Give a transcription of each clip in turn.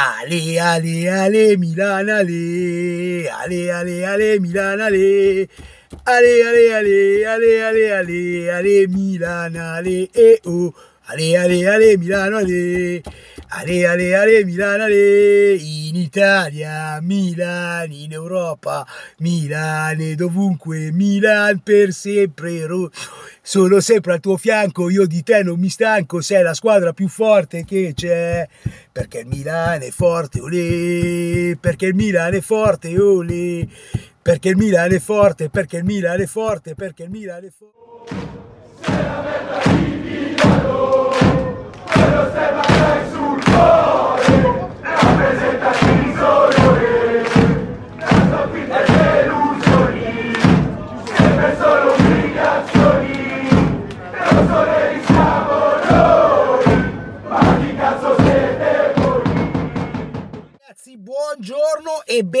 Ale, ale, ale, Milan, ale, ale, ale, ale, Milan, ale. Ale, ale, ale, ale, ale, ale, ale, Milan, ale, eh oh. Ale, ale, ale, Milano, ale. Ale, ale, ale, Milano, ale. In Italia, Milan, in Europa, Milan e dovunque, Milan per sempre. Sono sempre al tuo fianco, io di te non mi stanco, sei la squadra più forte che c'è. Perché il Milan è forte, olè. Perché il Milan è forte, olè. Perché il Milan è forte, perché il Milan è forte, perché il Milan è forte.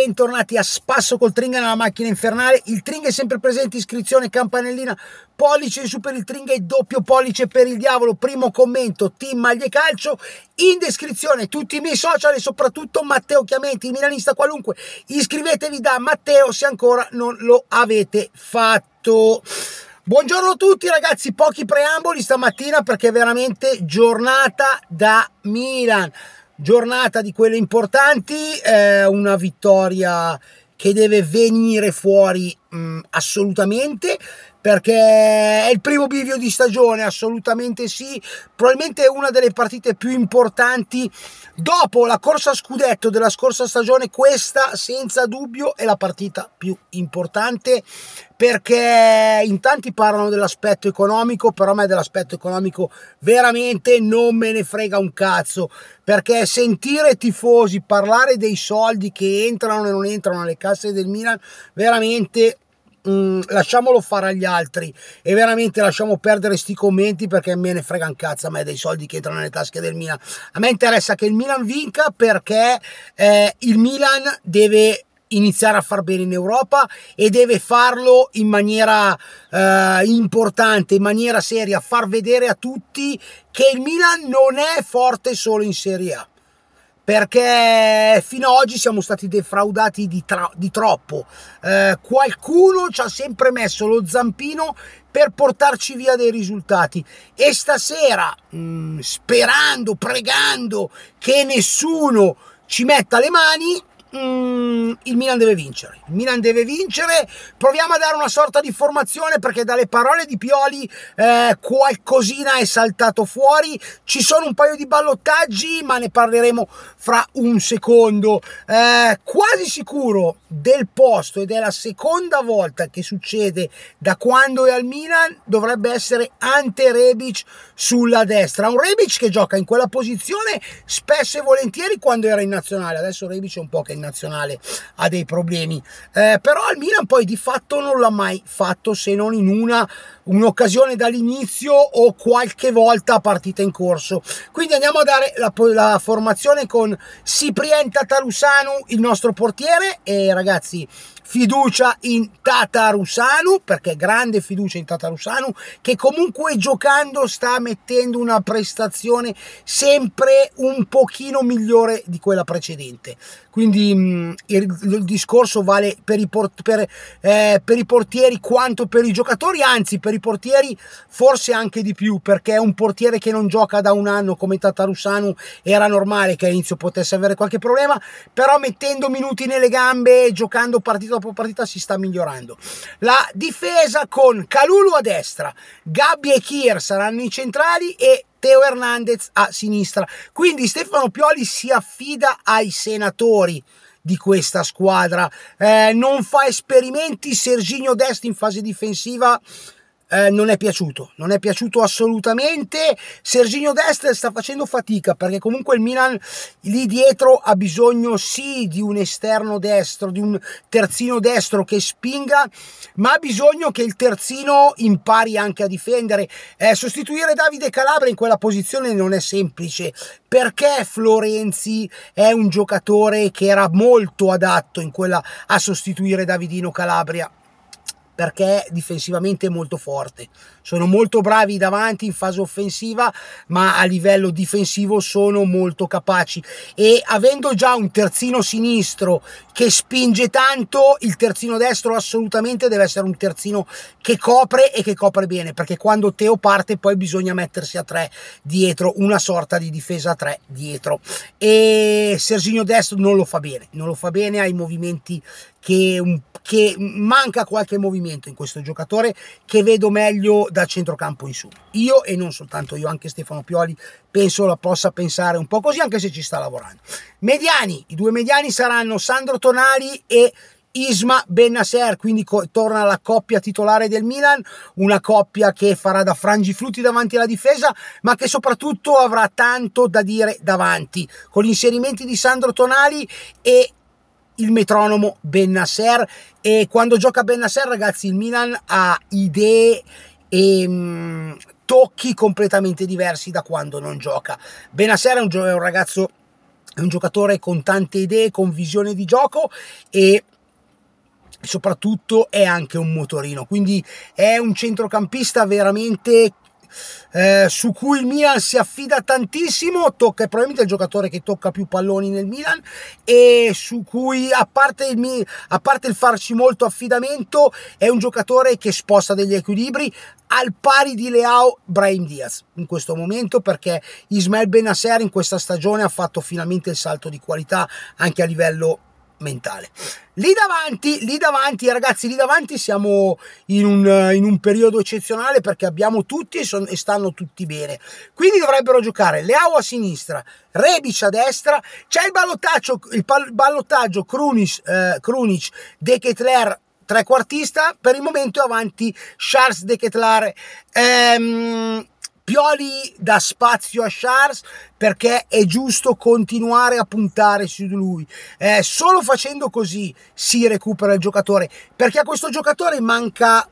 Bentornati a spasso col Tringa nella macchina infernale. Il Tringa è sempre presente, iscrizione, campanellina, pollice in su per il Tringa e doppio pollice per il diavolo. Primo commento, team maglie calcio. In descrizione tutti i miei social e soprattutto Matteo Chiamenti, il milanista qualunque. Iscrivetevi da Matteo se ancora non lo avete fatto. Buongiorno a tutti ragazzi, pochi preamboli stamattina perché è veramente giornata da Milan giornata di quelle importanti, eh, una vittoria che deve venire fuori mh, assolutamente perché è il primo bivio di stagione, assolutamente sì, probabilmente è una delle partite più importanti dopo la corsa scudetto della scorsa stagione, questa senza dubbio è la partita più importante perché in tanti parlano dell'aspetto economico, però a me dell'aspetto economico veramente non me ne frega un cazzo, perché sentire tifosi parlare dei soldi che entrano e non entrano nelle casse del Milan veramente Mm, lasciamolo fare agli altri e veramente lasciamo perdere sti commenti perché me ne frega un cazzo a me dei soldi che entrano nelle tasche del Milan. A me interessa che il Milan vinca perché eh, il Milan deve iniziare a far bene in Europa e deve farlo in maniera eh, importante, in maniera seria, far vedere a tutti che il Milan non è forte solo in Serie A perché fino ad oggi siamo stati defraudati di, tra- di troppo. Eh, qualcuno ci ha sempre messo lo zampino per portarci via dei risultati e stasera, mh, mm, sperando, pregando che nessuno ci metta le mani, Mm, il Milan deve vincere. Il Milan deve vincere. Proviamo a dare una sorta di formazione perché dalle parole di Pioli eh, qualcosina è saltato fuori. Ci sono un paio di ballottaggi, ma ne parleremo fra un secondo. Eh, quasi sicuro del posto ed è la seconda volta che succede da quando è al Milan. Dovrebbe essere Ante Rebic sulla destra. Un Rebic che gioca in quella posizione spesso e volentieri quando era in nazionale. Adesso Rebic è un po' che in nazionale ha dei problemi. Eh, però al Milan poi di fatto non l'ha mai fatto se non in una un'occasione dall'inizio o qualche volta partita in corso. Quindi andiamo a dare la, la formazione con Ciprien Tatarusanu, il nostro portiere, e ragazzi fiducia in Tatarusanu, perché grande fiducia in Tatarusanu, che comunque giocando sta mettendo una prestazione sempre un pochino migliore di quella precedente. Quindi mh, mm, il, il, discorso vale per i, port, per, eh, per i portieri quanto per i giocatori, anzi per i portieri forse anche di più, perché un portiere che non gioca da un anno come Tatarusanu era normale che all'inizio potesse avere qualche problema, però mettendo minuti nelle gambe, giocando partita dopo partita si sta migliorando. La difesa con Calulu a destra, Gabbi e Kier saranno i centrali e Teo Hernandez a sinistra. Quindi Stefano Pioli si affida ai senatori di questa squadra, eh, non fa esperimenti, Serginio Dest in fase difensiva eh, non è piaciuto, non è piaciuto assolutamente. Serginio Dest sta facendo fatica perché comunque il Milan lì dietro ha bisogno sì di un esterno destro, di un terzino destro che spinga, ma ha bisogno che il terzino impari anche a difendere. Eh, sostituire Davide Calabria in quella posizione non è semplice perché Florenzi è un giocatore che era molto adatto in quella a sostituire Davidino Calabria perché difensivamente è molto forte, sono molto bravi davanti in fase offensiva, ma a livello difensivo sono molto capaci e avendo già un terzino sinistro che spinge tanto, il terzino destro assolutamente deve essere un terzino che copre e che copre bene, perché quando Teo parte poi bisogna mettersi a tre dietro, una sorta di difesa a tre dietro. E Serginio destro non lo fa bene, non lo fa bene, ha i movimenti che, che, manca qualche movimento in questo giocatore che vedo meglio dal centrocampo in su. Io e non soltanto io, anche Stefano Pioli penso la possa pensare un po' così, anche se ci sta lavorando. Mediani, i due mediani saranno Sandro Tonali e Isma Benasser, quindi co- torna la coppia titolare del Milan, una coppia che farà da frangiflutti davanti alla difesa, ma che soprattutto avrà tanto da dire davanti, con gli inserimenti di Sandro Tonali e il metronomo Benasser e quando gioca Benasser ragazzi il Milan ha idee e mh, mm, tocchi completamente diversi da quando non gioca. Benasser è un, è un ragazzo è un giocatore con tante idee, con visione di gioco e soprattutto è anche un motorino, quindi è un centrocampista veramente eh, su cui il Milan si affida tantissimo, tocca, è probabilmente il giocatore che tocca più palloni nel Milan e su cui a parte, il, a parte il farci molto affidamento è un giocatore che sposta degli equilibri al pari di Leao Brahim Diaz in questo momento perché Ismael Benasser in questa stagione ha fatto finalmente il salto di qualità anche a livello mentale. Lì davanti, lì davanti, ragazzi, lì davanti siamo in un, in un periodo eccezionale perché abbiamo tutti e, son, e, stanno tutti bene. Quindi dovrebbero giocare Leao a sinistra, Rebic a destra, c'è il ballottaggio, il ballottaggio Krunic, eh, Krunic De Ketler trequartista, per il momento avanti Charles De Ketlar. Ehm, Pioli dà spazio a Charles perché è giusto continuare a puntare su di lui. Eh, solo facendo così si recupera il giocatore, perché a questo giocatore manca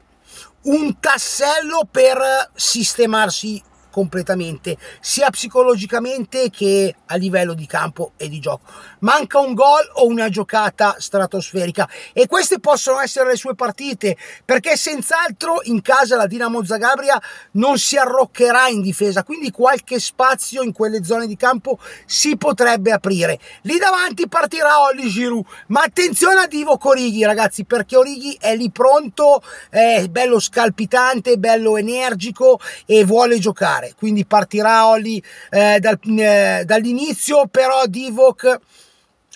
un tassello per sistemarsi completamente, sia psicologicamente che a livello di campo e di gioco. Manca un gol o una giocata stratosferica e queste possono essere le sue partite perché senz'altro in casa la Dinamo Zagabria non si arroccherà in difesa, quindi qualche spazio in quelle zone di campo si potrebbe aprire. Lì davanti partirà Olli Giroud, ma attenzione a Divo Corighi ragazzi perché Orighi è lì pronto, è bello scalpitante, bello energico e vuole giocare giocare, quindi partirà Oli eh, dal, eh, dall'inizio, però Divock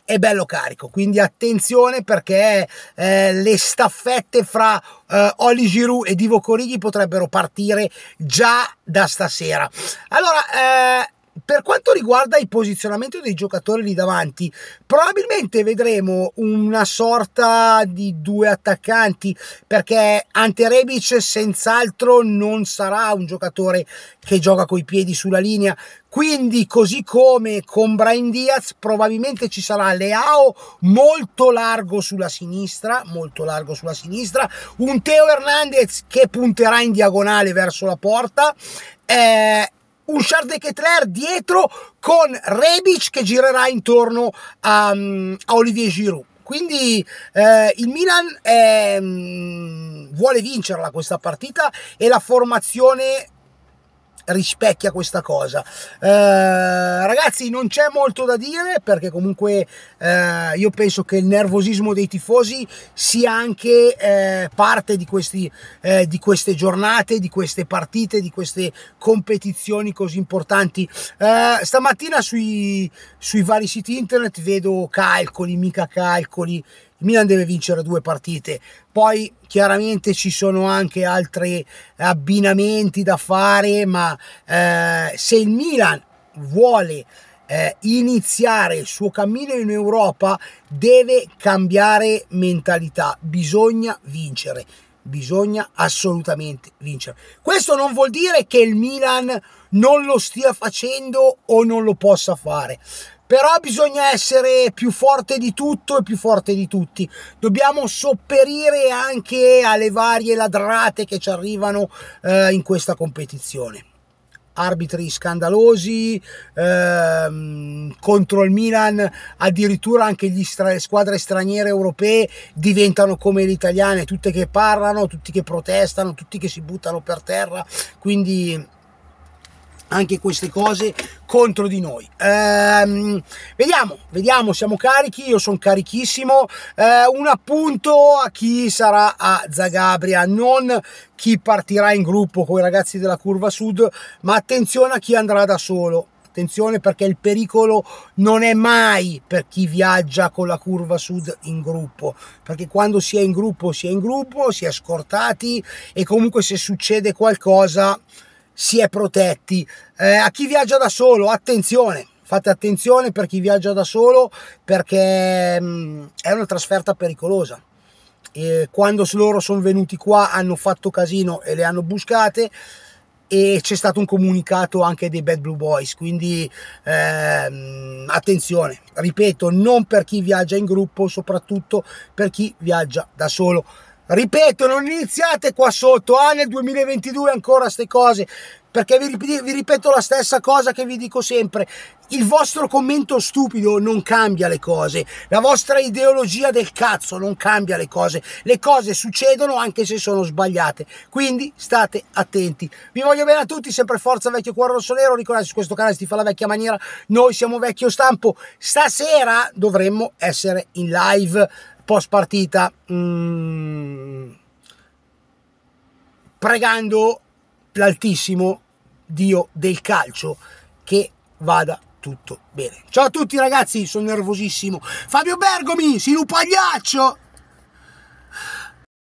è bello carico, quindi attenzione perché eh, le staffette fra eh, Oli Giroud e Divo Corighi potrebbero partire già da stasera. Allora, eh, per quanto riguarda il posizionamento dei giocatori lì davanti, probabilmente vedremo una sorta di due attaccanti perché Ante Rebic senz'altro non sarà un giocatore che gioca coi piedi sulla linea. Quindi, così come con Brian Diaz, probabilmente ci sarà Leao molto largo sulla sinistra, molto largo sulla sinistra, un Teo Hernandez che punterà in diagonale verso la porta. Eh, un Charles de Ketler dietro con Rebic che girerà intorno a, a Olivier Giroud. Quindi eh, il Milan mm, vuole vincerla questa partita e la formazione rispecchia questa cosa. Eh, ragazzi, non c'è molto da dire perché comunque eh, io penso che il nervosismo dei tifosi sia anche eh, parte di, questi, eh, di, queste giornate, di queste partite, di queste competizioni così importanti. Eh, stamattina sui, sui vari siti internet vedo calcoli, mica calcoli il Milan deve vincere due partite. Poi chiaramente ci sono anche altri abbinamenti da fare, ma eh, se il Milan vuole eh, iniziare il suo cammino in Europa deve cambiare mentalità, bisogna vincere, bisogna assolutamente vincere. Questo non vuol dire che il Milan non lo stia facendo o non lo possa fare però bisogna essere più forte di tutto e più forte di tutti. Dobbiamo sopperire anche alle varie ladrate che ci arrivano eh, in questa competizione. arbitri scandalosi, ehm, contro il Milan addirittura anche gli stra- le squadre straniere europee diventano come le italiane, tutte che parlano, tutti che protestano, tutti che si buttano per terra, quindi anche queste cose contro di noi. Ehm, vediamo, vediamo, siamo carichi, io sono carichissimo. Eh, un appunto a chi sarà a Zagabria, non chi partirà in gruppo con i ragazzi della curva sud, ma attenzione a chi andrà da solo. Attenzione perché il pericolo non è mai per chi viaggia con la curva sud in gruppo, perché quando si è in gruppo si è in gruppo, si è scortati e comunque se succede qualcosa si è protetti. Eh, a chi viaggia da solo, attenzione, fate attenzione per chi viaggia da solo perché mh, mm, è una trasferta pericolosa. E quando loro sono venuti qua hanno fatto casino e le hanno buscate e c'è stato un comunicato anche dei Bad Blue Boys quindi ehm, attenzione ripeto non per chi viaggia in gruppo soprattutto per chi viaggia da solo Ripeto, non iniziate qua sotto, ah nel 2022 ancora queste cose, perché vi, vi, ripeto la stessa cosa che vi dico sempre, il vostro commento stupido non cambia le cose, la vostra ideologia del cazzo non cambia le cose, le cose succedono anche se sono sbagliate, quindi state attenti. Vi voglio bene a tutti, sempre forza vecchio cuore rosso nero, ricordate su questo canale si fa la vecchia maniera, noi siamo vecchio stampo, stasera dovremmo essere in live post partita mm, pregando l'altissimo Dio del calcio che vada tutto bene. Ciao a tutti ragazzi, sono nervosissimo. Fabio Bergomi, si lupagliaccio!